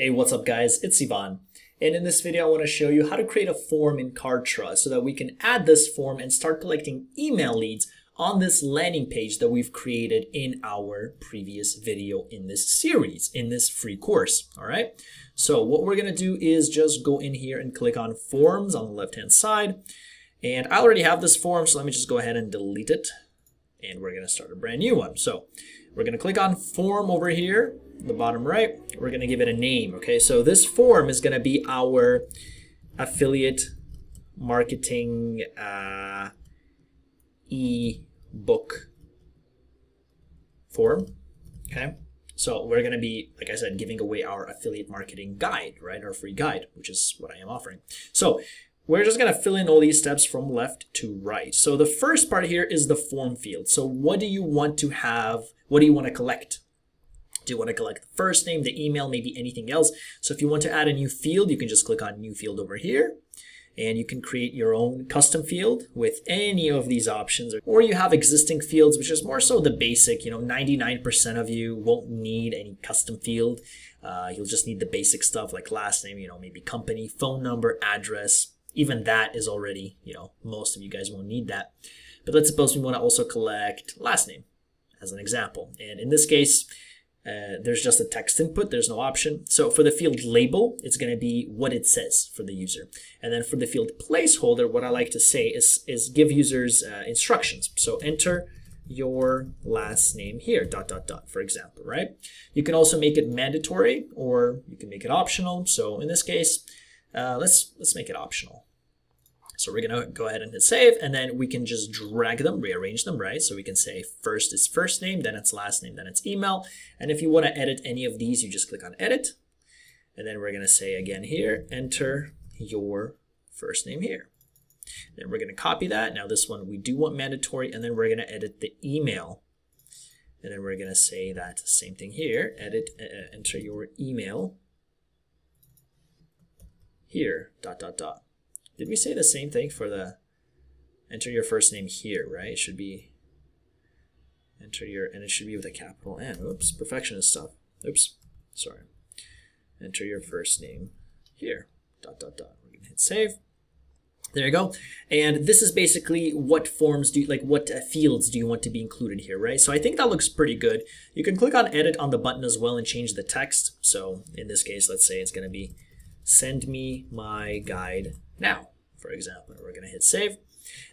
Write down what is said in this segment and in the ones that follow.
Hey, what's up guys? It's Ivan. And in this video, I want to show you how to create a form in Kartra so that we can add this form and start collecting email leads on this landing page that we've created in our previous video in this series, in this free course, all right? So what we're gonna do is just go in here and click on forms on the left-hand side. And I already have this form, so let me just go ahead and delete it. And we're gonna start a brand new one. So we're gonna click on form over here, the bottom right. We're gonna give it a name, okay? So this form is gonna be our affiliate marketing uh, e-book form, okay? So we're going to be, like I said, giving away our affiliate marketing guide, right? Our free guide, which is what I am offering. So we're just going to fill in all these steps from left to right. So the first part here is the form field. So what do you want to have? What do you want to collect? Do you want to collect the first name, the email, maybe anything else? So if you want to add a new field, you can just click on new field over here and you can create your own custom field with any of these options or you have existing fields which is more so the basic you know 99% of you won't need any custom field uh, you'll just need the basic stuff like last name you know maybe company phone number address even that is already you know most of you guys won't need that but let's suppose we want to also collect last name as an example and in this case uh, there's just a text input, there's no option. So for the field label, it's going to be what it says for the user. And then for the field placeholder, what I like to say is, is give users uh, instructions. So enter your last name here, dot, dot, dot, for example, right? You can also make it mandatory or you can make it optional. So in this case, uh, let's, let's make it optional. So we're going to go ahead and hit save, and then we can just drag them, rearrange them, right? So we can say first is first name, then it's last name, then it's email. And if you want to edit any of these, you just click on edit. And then we're going to say again here, enter your first name here. Then we're going to copy that. Now this one we do want mandatory, and then we're going to edit the email. And then we're going to say that same thing here, edit, uh, enter your email here, dot, dot, dot. Did we say the same thing for the enter your first name here, right? It should be enter your, and it should be with a capital N. Oops, perfectionist stuff. Oops, sorry. Enter your first name here, dot, dot, dot. We're gonna hit save. There you go. And this is basically what forms do you, like what uh, fields do you want to be included here, right? So I think that looks pretty good. You can click on edit on the button as well and change the text. So in this case, let's say it's going to be send me my guide now, for example. We're going to hit save.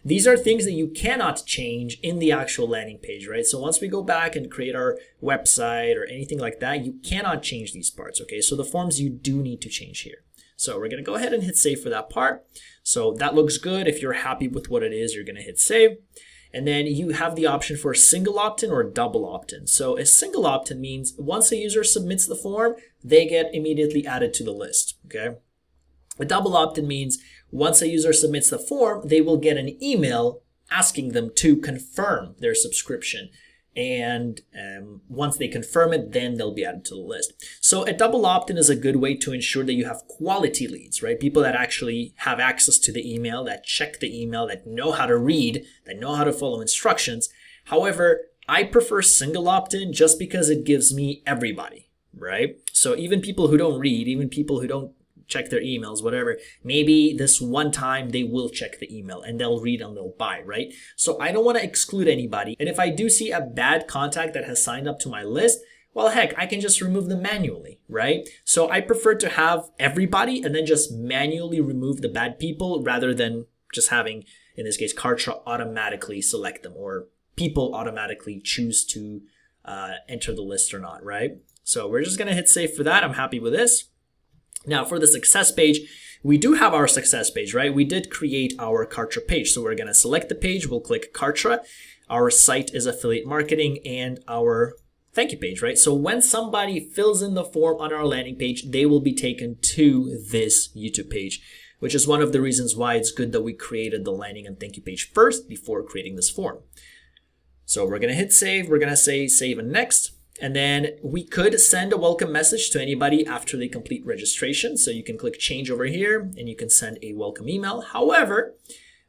These are things that you cannot change in the actual landing page, right? So once we go back and create our website or anything like that, you cannot change these parts, okay? So the forms you do need to change here. So we're going to go ahead and hit save for that part. So that looks good. If you're happy with what it is, you're going to hit save. And then you have the option for single opt-in or double opt-in. So a single opt-in means once a user submits the form, they get immediately added to the list, okay? A double opt-in means once a user submits the form, they will get an email asking them to confirm their subscription. And um, once they confirm it, then they'll be added to the list. So a double opt-in is a good way to ensure that you have quality leads, right? People that actually have access to the email, that check the email, that know how to read, that know how to follow instructions. However, I prefer single opt-in just because it gives me everybody, right? So even people who don't read, even people who don't check their emails, whatever. Maybe this one time they will check the email and they'll read and they'll buy, right? So I don't want to exclude anybody. And if I do see a bad contact that has signed up to my list, well, heck, I can just remove them manually, right? So I prefer to have everybody and then just manually remove the bad people rather than just having, in this case, Kartra automatically select them or people automatically choose to uh, enter the list or not, right? So we're just going to hit save for that. I'm happy with this. Now for the success page, we do have our success page, right? We did create our Kartra page. So we're going to select the page. We'll click Kartra. Our site is affiliate marketing and our thank you page, right? So when somebody fills in the form on our landing page, they will be taken to this thank you page, which is one of the reasons why it's good that we created the landing and thank you page first before creating this form. So we're going to hit save. We're going to say save and next. And then we could send a welcome message to anybody after they complete registration. So you can click change over here and you can send a welcome email. However,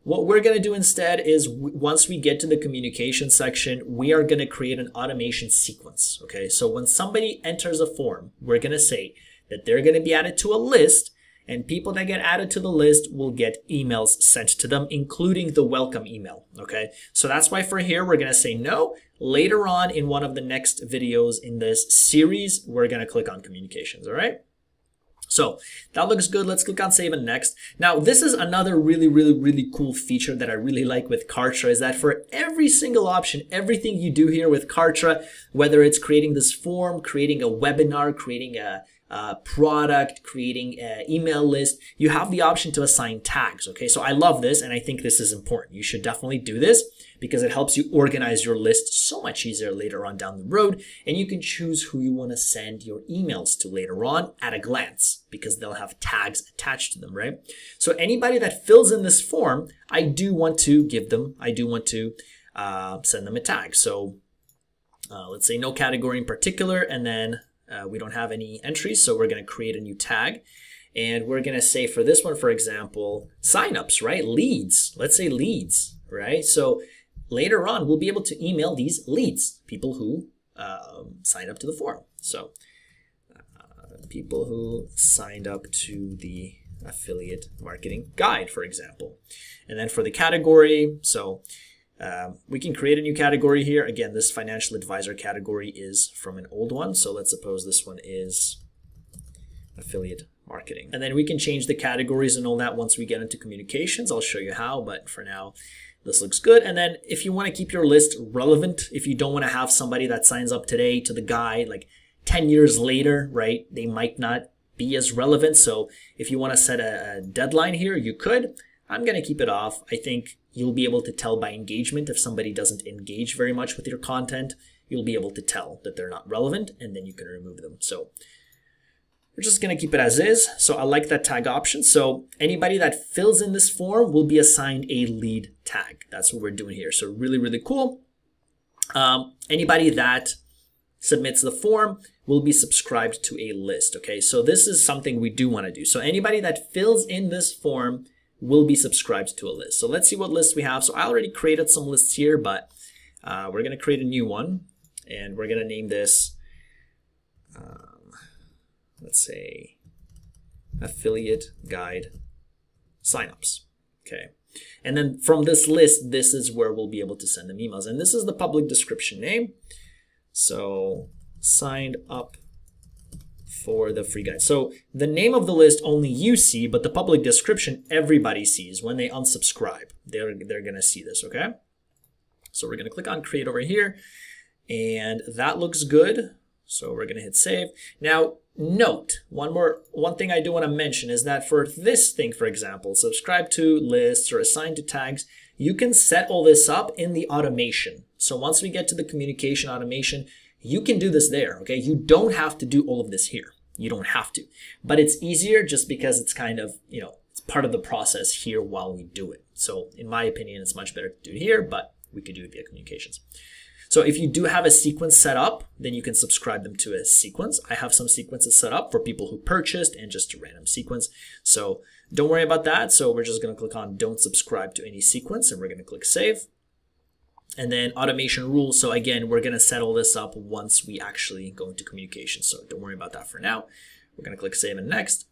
what we're going to do instead is once we get to the communication section, we are going to create an automation sequence. Okay, so when somebody enters a form, we're going to say that they're going to be added to a list and people that get added to the list will get emails sent to them, including the welcome email. Okay, so that's why for here we're gonna say no. Later on in one of the next videos in this series, we're gonna click on communications. All right. So that looks good. Let's click on save and next. Now, this is another really, really, really cool feature that I really like with Kartra is that for every single option, everything you do here with Kartra, whether it's creating this form, creating a webinar, creating a, uh, product, creating an email list, you have the option to assign tags. Okay, so I love this and I think this is important. You should definitely do this because it helps you organize your list so much easier later on down the road. And you can choose who you want to send your emails to later on at a glance because they'll have tags attached to them, right? So anybody that fills in this form, I do want to give them, I do want to uh, send them a tag. So uh, let's say no category in particular, and then uh, we don't have any entries, so we're going to create a new tag. And we're going to say for this one, for example, signups, right? Leads. Let's say leads, right? So later on, we'll be able to email these leads, people who um, sign up to the form. So uh, people who signed up to the affiliate marketing guide, for example. And then for the category, so um, we can create a new category here. Again, this financial advisor category is from an old one. So let's suppose this one is affiliate marketing. And then we can change the categories and all that once we get into communications. I'll show you how, but for now, this looks good. And then if you want to keep your list relevant, if you don't want to have somebody that signs up today to the guy like 10 years later, right, they might not be as relevant. So if you want to set a, a deadline here, you could. I'm going to keep it off. I think you'll be able to tell by engagement if somebody doesn't engage very much with your content. You'll be able to tell that they're not relevant and then you can remove them. So we're just going to keep it as is. So I like that tag option. So anybody that fills in this form will be assigned a lead tag. That's what we're doing here. So really, really cool. Um, anybody that submits the form will be subscribed to a list. Okay, so this is something we do want to do. So anybody that fills in this form will be subscribed to a list. So let's see what list we have. So I already created some lists here, but uh, we're going to create a new one and we're going to name this, um, let's say, affiliate guide signups. Okay. And then from this list, this is where we'll be able to send them emails. And this is the public description name. So signed up for the free guide. So the name of the list only you see, but the public description everybody sees when they unsubscribe. They're, they're going to see this, okay? So we're going to click on create over here and that looks good. So we're going to hit save. Now note, one more, one thing I do want to mention is that for this thing, for example, subscribe to lists or assign to tags, you can set all this up in the automation. So once we get to the communication automation, you can do this there, okay? You don't have to do all of this here. You don't have to. But it's easier just because it's kind of, you know, it's part of the process here while we do it. So in my opinion, it's much better to do here, but we could do it via communications. So if you do have a sequence set up, then you can subscribe them to a sequence. I have some sequences set up for people who purchased and just a random sequence. So don't worry about that. So we're just going to click on don't subscribe to any sequence and we're going to click save and then automation rules. So again, we're going to set all this up once we actually go into communication. So don't worry about that for now. We're going to click save and next.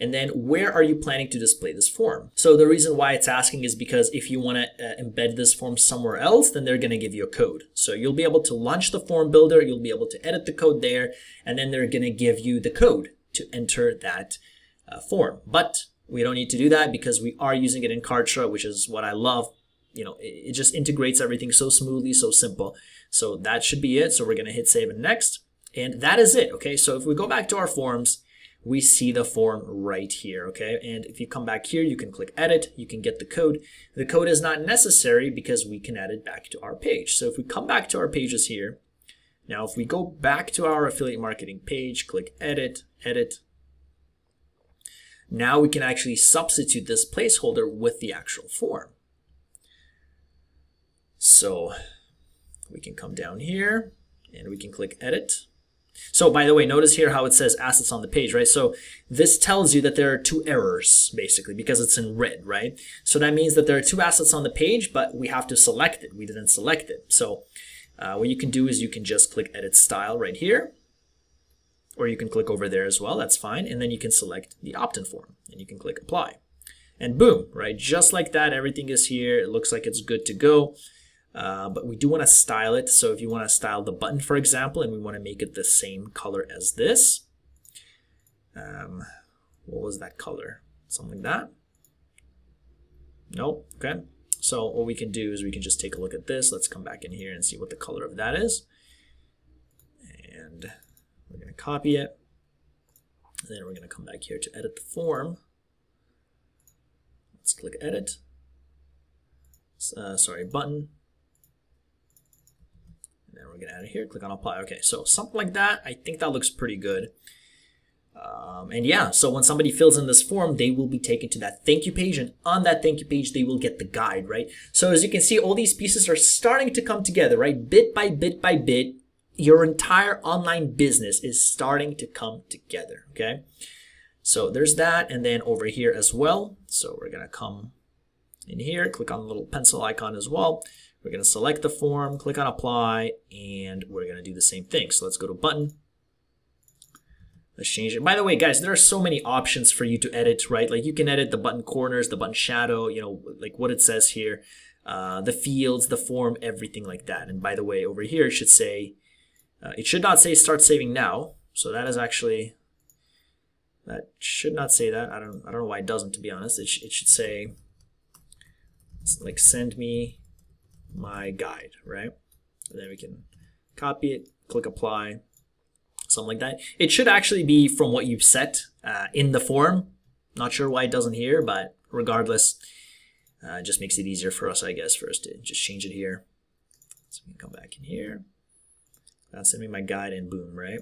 And then where are you planning to display this form? So the reason why it's asking is because if you want to uh, embed this form somewhere else, then they're going to give you a code. So you'll be able to launch the form builder, you'll be able to edit the code there, and then they're going to give you the code to enter that uh, form. But we don't need to do that because we are using it in Kartra, which is what I love you know, it, it just integrates everything so smoothly, so simple. So that should be it. So we're going to hit save and next. And that is it. Okay. So if we go back to our forms, we see the form right here. Okay. And if you come back here, you can click edit. You can get the code. The code is not necessary because we can add it back to our page. So if we come back to our pages here, now if we go back to our affiliate marketing page, click edit, edit, now we can actually substitute this placeholder with the actual form. So we can come down here and we can click edit. So by the way, notice here how it says assets on the page, right? So this tells you that there are two errors basically because it's in red, right? So that means that there are two assets on the page, but we have to select it. We didn't select it. So uh, what you can do is you can just click edit style right here. or you can click over there as well, that's fine. And then you can select the opt-in form and you can click apply. And boom, right? Just like that, everything is here. It looks like it's good to go. Uh, but we do want to style it. So if you want to style the button, for example, and we want to make it the same color as this, um, what was that color? Something like that? Nope. Okay. So what we can do is we can just take a look at this. Let's come back in here and see what the color of that is. And we're going to copy it. And then we're going to come back here to edit the form. Let's click edit. Uh, sorry, button. And we're to add it here. Click on apply. Okay, so something like that. I think that looks pretty good. Um, and yeah, so when somebody fills in this form, they will be taken to that thank you page. And on that thank you page, they will get the guide, right? So as you can see, all these pieces are starting to come together, right? Bit by bit by bit, your entire online business is starting to come together, okay? So there's that. And then over here as well. So we're to come in here, click on the little pencil icon as well. We're going to select the form, click on apply, and we're going to do the same thing. So let's go to button Let's change it. By the way, guys, there are so many options for you to edit, right? Like you can edit the button corners, the button shadow, you know, like what it says here, uh, the fields, the form, everything like that. And by the way, over here, it should say, uh, it should not say start saving now. So that is actually, that should not say that. I don't, I don't know why it doesn't, to be honest. It, sh it should say, like send me my guide, right? And then we can copy it, click apply, something like that. It should actually be from what you've set uh, in the form. Not sure why it doesn't here, but regardless, uh, just makes it easier for us, I guess, for us to just change it here. So we can come back in here. That's send me my guide and boom, right?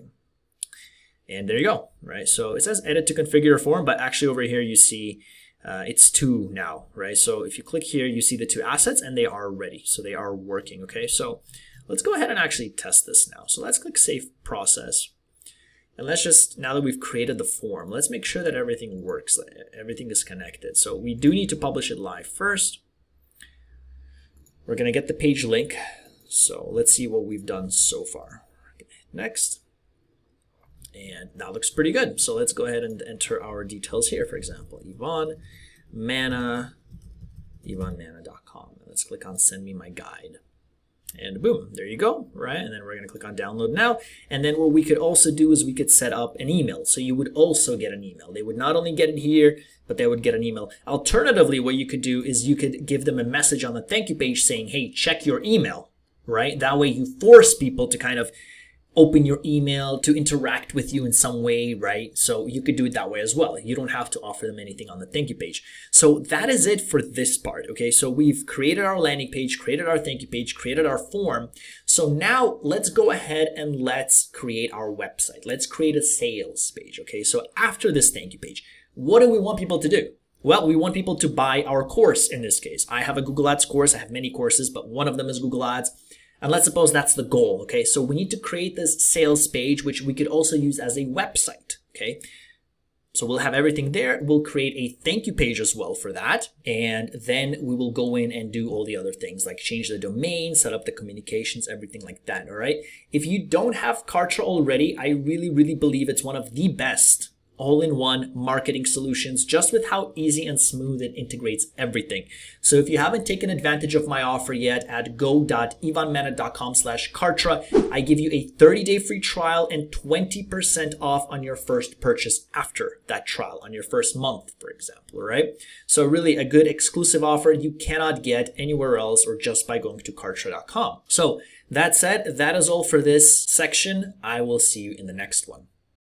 And there you go, right? So it says edit to configure form, but actually over here you see uh, it's two now, right? So if you click here, you see the two assets and they are ready. So they are working, okay? So let's go ahead and actually test this now. So let's click save process. And let's just, now that we've created the form, let's make sure that everything works, everything is connected. So we do need to publish it live first. We're going to get the page link. So let's see what we've done so far. Next. And that looks pretty good. So let's go ahead and enter our details here. For example, Ivan Mana, ivanmana.com. Let's click on send me my guide and boom, there you go, right? And then we're going to click on download now. And then what we could also do is we could set up an email. So you would also get an email. They would not only get it here, but they would get an email. Alternatively, what you could do is you could give them a message on the thank you page saying, hey, check your email, right? That way you force people to kind of open your email to interact with you in some way, right? So you could do it that way as well. You don't have to offer them anything on the thank you page. So that is it for this part, okay? So we've created our landing page, created our thank you page, created our form. So now let's go ahead and let's create our website. Let's create a sales page, okay? So after this thank you page, what do we want people to do? Well, we want people to buy our course in this case. I have a Google Ads course. I have many courses, but one of them is Google Ads. And let's suppose that's the goal, okay? So we need to create this sales page, which we could also use as a website, okay? So we'll have everything there. We'll create a thank you page as well for that. And then we will go in and do all the other things like change the domain, set up the communications, everything like that, all right? If you don't have Kartra already, I really, really believe it's one of the best all-in-one marketing solutions just with how easy and smooth it integrates everything. So if you haven't taken advantage of my offer yet at go.ivanmana.com slash Kartra, I give you a 30-day free trial and 20% off on your first purchase after that trial, on your first month, for example, right? So really a good exclusive offer you cannot get anywhere else or just by going to Kartra.com. So that said, that is all for this section. I will see you in the next one.